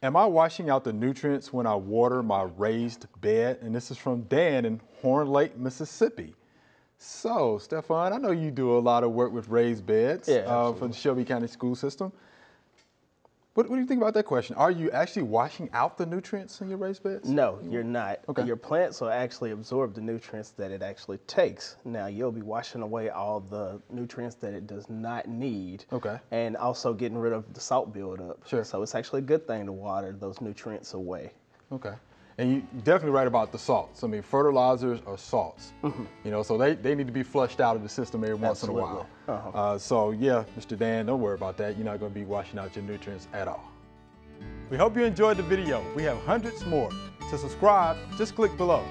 Am I washing out the nutrients when I water my raised bed? And this is from Dan in Horn Lake, Mississippi. So, Stephan, I know you do a lot of work with raised beds Yeah, uh, for the Shelby County School System. What, what do you think about that question? Are you actually washing out the nutrients in your raised beds? No, you're not. Okay. Your plants will actually absorb the nutrients that it actually takes. Now you'll be washing away all the nutrients that it does not need. Okay. And also getting rid of the salt buildup. Sure. So it's actually a good thing to water those nutrients away. Okay. And you definitely right about the salts. I mean, fertilizers are salts. You know, so they, they need to be flushed out of the system every once in a while. Uh-huh. Uh, so yeah, Mr. Dan, don't worry about that. You're not going to be washing out your nutrients at all. We hope you enjoyed the video. We have hundreds more. To subscribe, just click below.